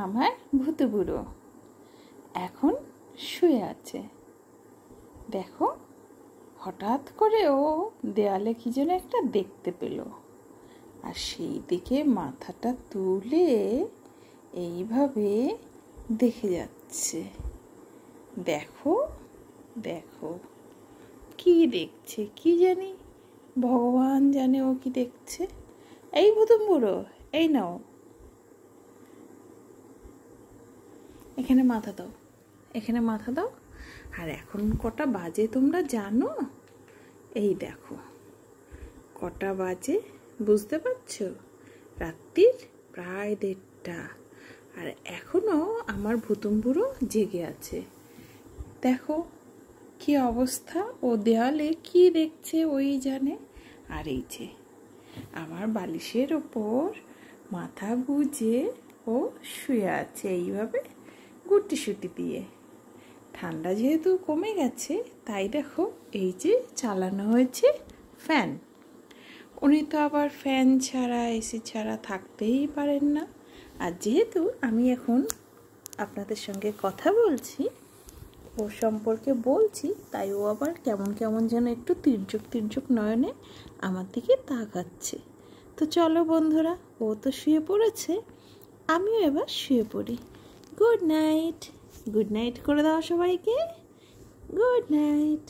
আমার ভূতু বুড়ো এখন শুয়ে আছে। দেখো, হঠাৎ করে ও দেয়ালে কি যেন একটা দেখতে পেল। আর সেই দিকে মাথাটা তুলে এইভাবে দেখে যাচ্ছে। দেখো দেখো, কি দেখছে, কি জানি? ভগবান জানে ও কি দেখছে। এই ভূতম বুড়ো এই নাও। এখানে মাথা দাও। এখানে মাথা দাও। আর এখন কটা বাজে তোমরা জানো? এই দেখো। কটা বাজে, বুঝতে পারছ? রাত্রির প্রায় দেড়টা। আর এখনও আমার ভুতুম বুড়ো জেগে আছে। দেখো কি অবস্থা, ও দেওয়ালে কি দেখছে ওই জানে? আর এই যে, আমার বালিশের ওপর মাথা গুজে ও শুয়ে আছে, এইভাবে গুটি সুটি দিয়ে। ঠান্ডা যেহেতু কমে গেছে, তাই দেখো এই যে চালানো হয়েছে ফ্যান। উনি তো আবার ফ্যান ছাড়া, এসি ছাড়া থাকতেই পারেন না। আর যেহেতু আমি এখন আপনাদের সঙ্গে কথা বলছি ও সম্পর্কে বলছি, তাই ও আবার কেমন কেমন যেন একটু তির্যক তির্যক নয়নে আমার দিকে তাকাচ্ছে। তো চলো বন্ধুরা, ও তো শুয়ে পড়েছে, আমিও এবার শুয়ে পড়ি। গুড নাইট গুড নাইট করে দাও সবাইকে। Good night